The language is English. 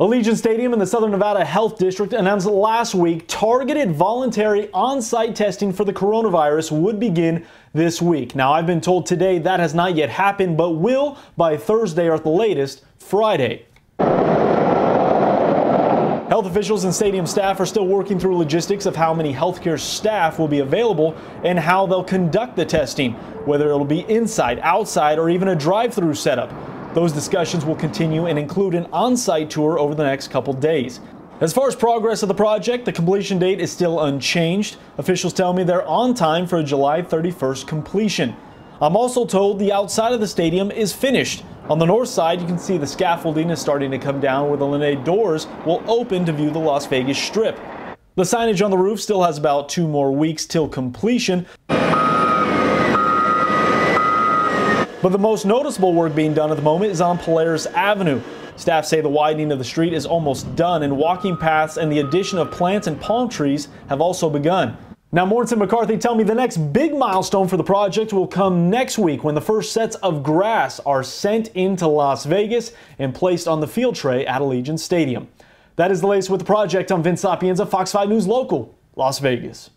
Allegiant Stadium in the Southern Nevada Health District announced last week targeted voluntary on site testing for the coronavirus would begin this week. Now, I've been told today that has not yet happened, but will by Thursday or at the latest, Friday. Health officials and stadium staff are still working through logistics of how many healthcare staff will be available and how they'll conduct the testing, whether it'll be inside, outside, or even a drive through setup. Those discussions will continue and include an on-site tour over the next couple days. As far as progress of the project, the completion date is still unchanged. Officials tell me they're on time for a July 31st completion. I'm also told the outside of the stadium is finished. On the north side, you can see the scaffolding is starting to come down where the lanai doors will open to view the Las Vegas Strip. The signage on the roof still has about two more weeks till completion. But the most noticeable work being done at the moment is on Polaris Avenue. Staff say the widening of the street is almost done and walking paths and the addition of plants and palm trees have also begun. Now, Mortenson McCarthy tell me the next big milestone for the project will come next week when the first sets of grass are sent into Las Vegas and placed on the field tray at Allegiant Stadium. That is the latest with the project. I'm Vince Sapienza, Fox 5 News Local, Las Vegas.